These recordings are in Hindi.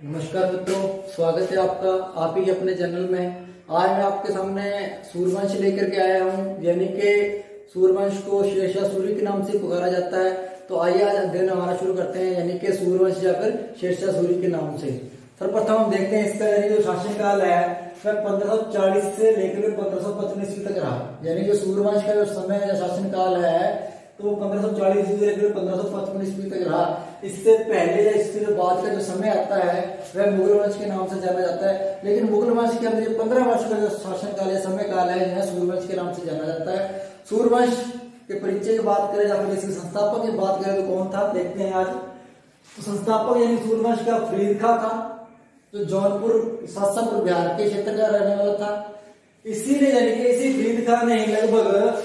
नमस्कार मित्रों, स्वागत है आपका। आप ही अपने चैनल में। आज मैं आपके सामने सूर्यवंश लेकर के आया हूँ, यानी कि सूर्यवंश को शेषा सूर्य के नाम से पुकारा जाता है। तो आइए आज अध्ययन हमारा शुरू करते हैं, यानी कि सूर्यवंश फिर शेषा सूर्य के नाम से। सर्वप्रथम हम देखते हैं इसका यानी जो शासन काल है वह पंद्रह सौ चालीस से लेकर पंद्रह सौ तक रहा। यानी जो सूर्यवंश का जो समय शासन काल है तो पंद्रह सौ चालीस से लेकर पंद्रह सौ पचपन ईस्वी तक रहा। इससे पहले या इसके जो बाद का जो समय आता है, वह मुगल वंश के नाम से जाना जाता है। लेकिन मुगल वंश के अंदर पंद्रह वर्ष का जो शासन काल है समय काल है, यह सूर्यवंश के नाम से जाना जाता है। सूर्यवंश के परिचय की बात करें, या फिर इसके संस्थापक की बात करें तो कौन था? देखते हैं आज। तो संस्थापक यानी सूर्यवंश का फरीद खा था, जो जौनपुर शासनपुर बिहार के क्षेत्र का रहने वाला था। इसीलिए यानी कि इसी फरीद खान ने लगभग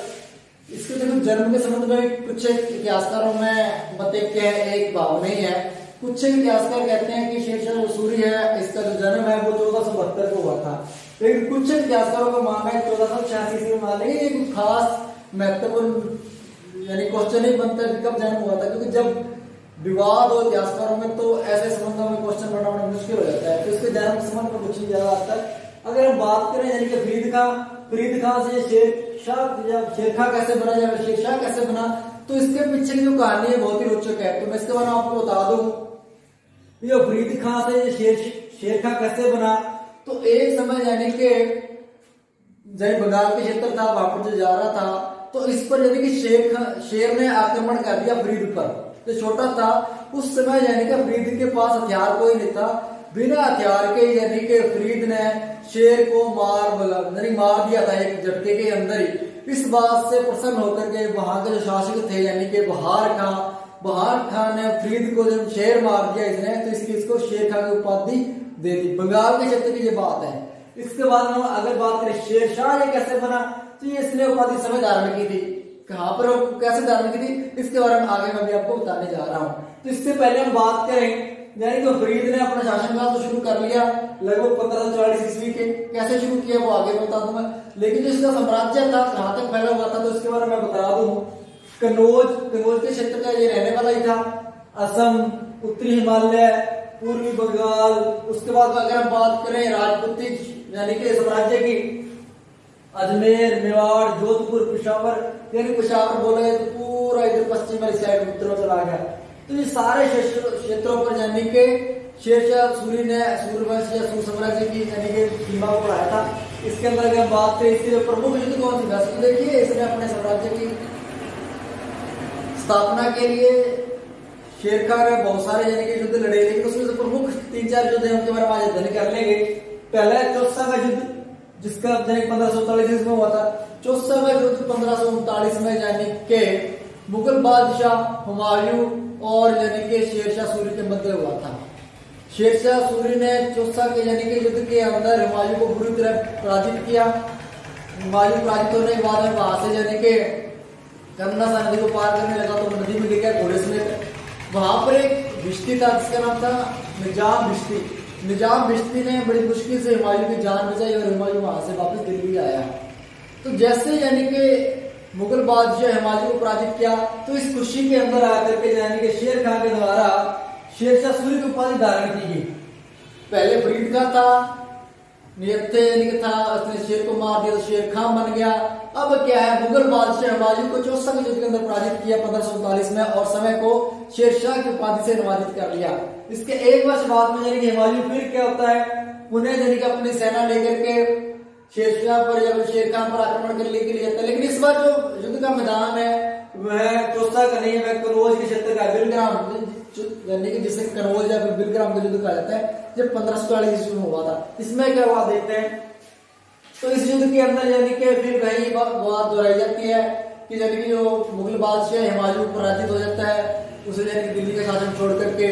इसके देखो, जन्म के संबंध में कुछ इतिहासकारों में, मत के एक भाव नहीं है। कुछ इतिहासकार कहते हैं कि शेरशाह सूरी है, इसका जो जन्म है वो चौदह सौ बहत्तर को हुआ था। लेकिन कुछ इतिहासकारों का मानना है, चौदह सौ छियासी ईस्वी में मान एक खास महत्वपूर्ण, यानी क्वेश्चन ही बनता है कब जन्म हुआ था। क्योंकि जब विवाद और इतिहासकारों में तो ऐसे संबंधों में क्वेश्चन बनना बड़ा मुश्किल हो जाता है। तो इसके जन्म संबंध में कुछ ज़्यादा आता है। अगर हम बात करें, यानी कि फरीद खां फरीद खां से शेर शाह शेरखा कैसे बना या शेरशाह कैसे बना तो इसके पीछे की जो कहानी है बहुत ही रोचक है। तो मैं इसके बारे में आपको बता दू। ये फरीद खां से शेर शेरखा कैसे बना? तो एक समय यानी कि जय बंगाल के क्षेत्र था वहाँ पर जो जा रहा था तो इस पर यानी कि शेर शेर ने आक्रमण कर दिया फरीद पर। जो छोटा था, उस समय यानी कि फरीद के पास हथियार कोई नहीं था। बिना हथियार के यानी कि फरीद ने शेर को मार यानी मार दिया था एक झटके के अंदर ही। इस बात से प्रसन्न होकर के वहाँ के जो शासक थे, यानी कि बहार खां, बहार खान ने फरीद को जब शेर मार दिया इसने तो इसकी इसको शेर खां की उपाधि दे दी। बंगाल के क्षेत्र की ये बात है। इसके बाद हम अगर बात करें, शेर शाह ये कैसे बना? तो ये इसने उपाधि समय धारण की थी। कहाँ पर, कैसे धारण की थी? इसके बारे में आगे मैं भी आपको बताने जा रहा हूँ। तो इससे पहले हम बात करें यानी तो फरीद ने अपना शासनकाल तो शुरू कर लिया, लगभग पंद्रह सौ चालीस ईस्वी के, कैसे शुरू किया वो आगे बता दूँगा लेकिन जो इसका साम्राज्य था कहाँ तक फैला हुआ था तो इसके बारे में बता दू। कनौज कनौज के क्षेत्र का ये रहने वाला ही था। असम, उत्तरी हिमालय, पूर्वी बंगाल, उसके बाद अगर हम बात करें राजपूती यानी कि साम्राज्य की, अजमेर, मेवाड़, जोधपुर, पिशावर, यानी पिशावर बोले तो पूरा इधर पश्चिम वाली साइड उत्तर चला गया। तो ये सारे क्षेत्रों पर यानी के शेरशाह सूर्य ने सूर्यवंश या सूर्य साम्राज्य की यानी कि सीमा को बढ़ाया था। इसके अंदर अगर बात करें, इसके प्रमुख युद्ध कौन सी वैसे तो देखिए, इसने अपने साम्राज्य की स्थापना के लिए शेरखा ने बहुत सारे यानी कि युद्ध लड़े, लेकिन उसमें से प्रमुख तीन चार युद्ध है, उनके बारे में आज अध्ययन कर लेंगे। पहला चौसा का युद्ध, जिसका अध्ययन पंद्रह सौ उनतालीस में हुआ था। चौसा का युद्ध पंद्रह सौ उनतालीस में यानी के मुगल बादशाह हुमायूं और यानी कि शेरशाह सूर्य के मध्य हुआ था। शेरशाह सूर्य ने चौसा के यानी कि युद्ध के अंदर हुमायूं को बुरी तरह पराजित किया। हुमायूं पराजित होने के बाद वहाँ से यानी कि कमना सा नदी को पार करने लगा तो नदी में गिर गया घोड़े समेत। वहाँ पर एक भिश्ती था, जिसका नाम था निज़ाम भिश्ती निज़ाम भिश्ती ने बड़ी मुश्किल से हुमायूं की जान बचाई और हुमायूं वहाँ से वापस दिल्ली आया। तो जैसे यानी कि मुगल बादशाह हिमाचल को पराजित किया तो इस खुशी के अंदर आकर के यानी कि शेर खान के द्वारा शेरशाह सूर्य की उपाधि धारण की गई। पहले फरीद खान था था उसने शेर को मार दिया तो शेर खान बन गया। अब क्या है, मुगल बादशाह हिमाचल को चौसा के युद्ध के अंदर पराजित किया पंद्रह में और समय को शेरशाह की उपाधि से निर्वाचित कर लिया। इसके एक वर्ष बाद में यानी कि हिमाचल फिर क्या होता है पुणे यानी कि अपनी सेना लेकर के शेरशाह पर या शेर खान पर आक्रमण करने के लिए जाता है। लेकिन इस बार जो युद्ध का मैदान है, वह चौथा का नहीं है वह कनौज के क्षेत्र का बिलग्राम। यानी कि जिसे कनौज या फिर बिलग्राम का युद्ध कहा जाता है, जब पंद्रह सौ चालीस ईस्वी में हुआ था। इसमें क्या हुआ, देखते हैं। तो इस युद्ध के अंदर यानी कि फिर वही बात दोहराई जाती है कि यानी कि जो मुगल बादशाह हिमालय पराजित हो जाता है, उसे यानी कि दिल्ली का शासन छोड़ करके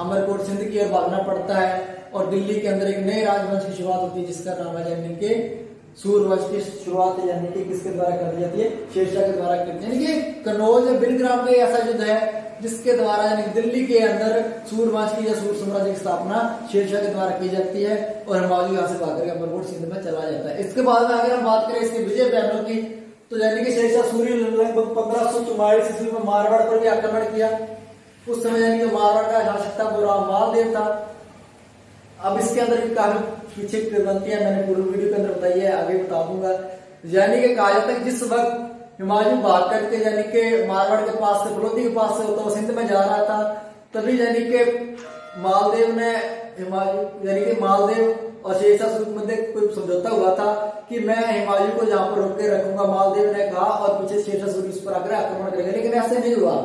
अमरकोट, सिंध की ओर भागना पड़ता है। और दिल्ली के अंदर एक नए राजवंश की शुरुआत होती है, जिसका नाम है यानी कि सूर्यवंश की शुरुआत यानी कि किसके द्वारा कर दी जाती है? शेरशाह के द्वारा करती है। यानी कि कन्नौज बिलग्राम का ऐसा युद्ध है, जिसके द्वारा यानी दिल्ली के अंदर सूर्यवंश की या सूर्य साम्राज्य की स्थापना शेरशाह के द्वारा की जाती है और हिमालय यहाँ से भाग अमरकोट सिंध में चला जाता है। इसके बाद में अगर हम बात करें इसके विजय बहनों की तो यानी कि शेरशाह सूर्य लगभग पंद्रह सौ चौवालीस ईस्वी में मारवाड़ पर भी आक्रमण किया। उस समय यानी कि मारवाड़ का शासक था बुरा मालदेव था अब इसके अंदर भी काफ़ी पीछे किरवंतियाँ मैंने पूरी वीडियो के अंदर बताई है, आगे बता दूँगा। यानी कि कहा जाता है जिस वक्त हिमालय भाग करके, यानी कि मारवाड़ के पास से बलोदी के पास से होता हुआ सिंध में जा रहा था, तभी यानी के मालदेव ने हिमालय, यानी कि मालदेव और शुल्क मध्य कोई समझौता हुआ था कि मैं हिमालय को जहाँ पर रोक के रखूँगा। मालदेव ने कहा और पीछे शुल्क इस पर आकर आक्रमण करेगा? लेकिन ऐसे नहीं हुआ।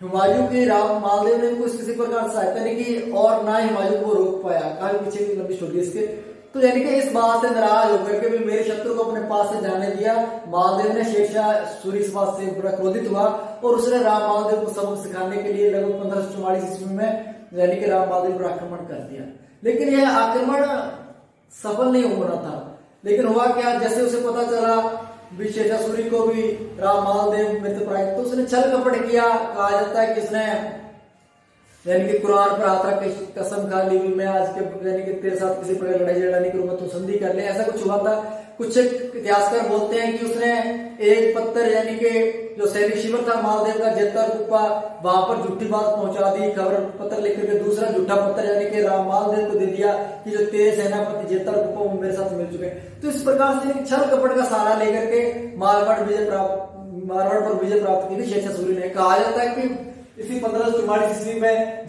हुमायूं के राम मालदेव ने कुछ किसी प्रकार सहायता नहीं की और ना हिमालय को रोक पाया। काफ़ी पीछे की लंबी स्टोरी इसके। तो यानी कि इस बात से नाराज़ होकर के भी मेरे शत्रु को अपने पास से जाने दिया। मालदेव ने शेरशाह सूर्य इस बात से बड़ा क्रोधित हुआ और उसने राम मालदेव को सबक सिखाने के लिए लगभग पंद्रह सौ चौवालीस ईस्वी में यानी कि राम मालदेव पर आक्रमण कर दिया। लेकिन यह आक्रमण सफल नहीं हो रहा था। लेकिन हुआ क्या? जैसे उसे पता चला विशेषासुरी को भी राम मालदेव मित्र प्राय तो उसने छल कपट किया, कहा जाता है किसने? यानी कि कुरान पर आता कसम खा ली, मैं आज के, यानी कि तेरे साथ किसी प्रकार लड़ाई झगड़ा नहीं करूँगा तो संधि कर ले। ऐसा कुछ हुआ था? कुछ इतिहासकार बोलते हैं कि उसने एक पत्थर यानी के जो सैनिक शिविर था मालदेव का जेतर कुप्पा वहाँ पर झूठी बात पहुँचा दी, खबर पत्र लिख करके दूसरा झूठा पत्थर यानी कि राम मालदेव को दे दिया कि जो तेज सेनापति जेतर कुप्पा वो मेरे साथ मिल चुके तो इस प्रकार से छल कपट का सहारा लेकर के मारवाड़ विजय प्राप्त मारवाड़ पर विजय प्राप्त की थी शेषा सूर्य ने कहा जाता है कि इसी पंद्रह सौ चौवालीस ईस्वी में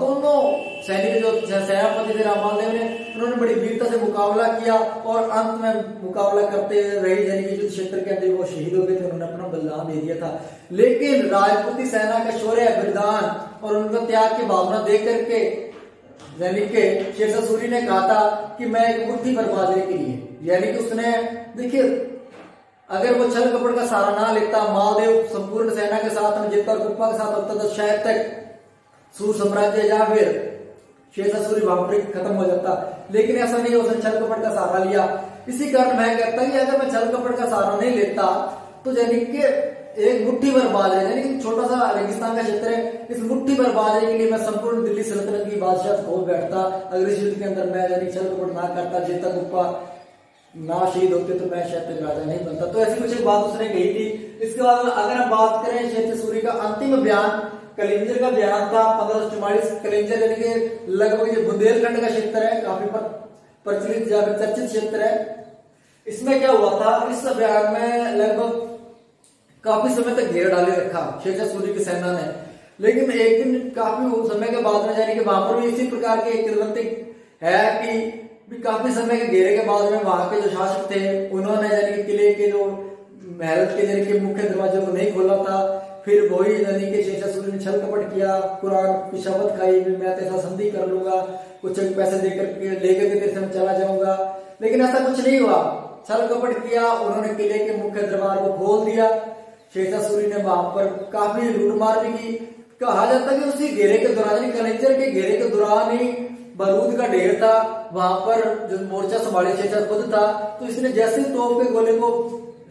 दोनों सैनिक जो सेनापति थे ने, उन्होंने बड़ी वीरता से मुकाबला किया और अंत में मुकाबला करते युद्ध क्षेत्र के अंदर वो शहीद हो गए थे। उन्होंने अपना बलिदान दे दिया था। लेकिन राजपूती सेना का शौर्य बलिदान और उनका त्याग की भावना देख करके यानी कि शेषा सूरी ने कहा था कि मैं एक पर बाजरे के लिए। यानी कि उसने, देखिए अगर वो छल कपड़ का सहारा ना लेता मालदेव संपूर्ण सेना के साथ में जेता कुप्पा के साथ होता तो शायद तक, सूर साम्राज्य या फिर शेषासुरी भावरी खत्म हो जाता। लेकिन ऐसा नहीं उसने छल कपड़ का सहारा लिया। इसी कारण मैं कहता कि अगर मैं छल कपड़ का सहारा नहीं लेता तो यानी कि एक मुट्ठी भर बाजरे यानी कि छोटा सा रेगिस्तान का क्षेत्र है, इस मुट्ठी भर बाजरे के लिए मैं संपूर्ण दिल्ली सल्तनत की बादशाह खोल बैठता। अगर इस युद्ध के अंदर मैं यानी छल कपड़ ना करता जेता गुप्पा ना शहीद होते तो मैं शायद राजा नहीं बनता। तो ऐसी कुछ एक बात उसने कही थी। इसके बाद अगर हम बात करें क्षेत्र सूर्य का अंतिम बयान कलिंजर का बयान था, पंद्रह सौ चौवालीस कलिंजर यानी कि लगभग जो बुंदेलखंड का क्षेत्र है, काफ़ी प्रचलित या फिर चर्चित क्षेत्र है। इसमें क्या हुआ था? इस बयान में लगभग काफ़ी समय तक घेर डाले रखा शेषा सूर्य की सेना ने। लेकिन एक दिन, काफ़ी समय के बाद में, यानी कि वहाँ पर भी इसी प्रकार के एक है कि काफ़ी समय के घेरे के बाद में वहाँ के जो शासक थे, उन्होंने यानी किले के जो महल के यानी कि मुख्य दरवाजे को नहीं खोला था। फिर वही यानी कि शेषासुर ने छल कपट किया, कुरान की शपथ खाई मैं तेरा संधि कर लूँगा, कुछ पैसे देकर लेकर के तेरे चला जाऊँगा। लेकिन ऐसा कुछ नहीं हुआ। छल कपट किया, उन्होंने किले के मुख्य दरबार को खोल दिया। शेषासुरी ने वहाँ पर काफ़ी लूटमार भी की। कहा जाता है कि उसी घेरे के दौरान कलेक्टर के घेरे के दौरान ही बारूद का ढेर था, वहाँ पर जो मोर्चा संभाले क्षेत्र खुद था तो इसने जैसे तोप के गोले को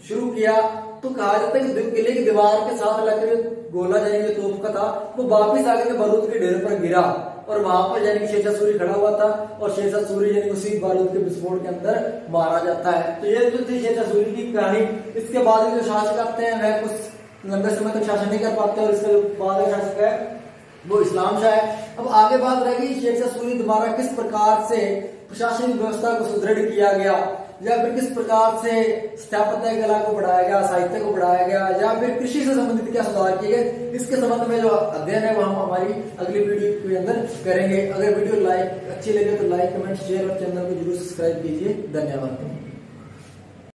शुरू किया तो कहा जाता है कि किले की दीवार के साथ लगकर गोला यानी कि तोप का था, वो वापिस आकर के बारूद के ढेर पर गिरा और वहाँ पर यानी कि शेषा सूर्य खड़ा हुआ था और शेषा सूर्य उसी बारूद के विस्फोट के अंदर मारा जाता है। तो ये जो थी शेषा सूर्य की कहानी, इसके बाद जो शासक आते हैं वह कुछ लंबे समय तक शासन नहीं कर पाते और इसके बाद शासक है, वो इस्लाम शाह है अब आगे बात रहेगी शेख सूरी द्वारा किस प्रकार से प्रशासनिक व्यवस्था को सुदृढ़ किया गया, या फिर किस प्रकार से स्थापत्य कला को बढ़ाया गया, साहित्य को बढ़ाया गया, या फिर कृषि से संबंधित क्या सुधार किए गए, इसके संबंध में जो अध्ययन है, वो हम हमारी अगली वीडियो के अंदर करेंगे। अगर वीडियो लाइक अच्छी लगे तो लाइक, कमेंट, शेयर और चैनल को ज़रूर सब्सक्राइब कीजिए। धन्यवाद।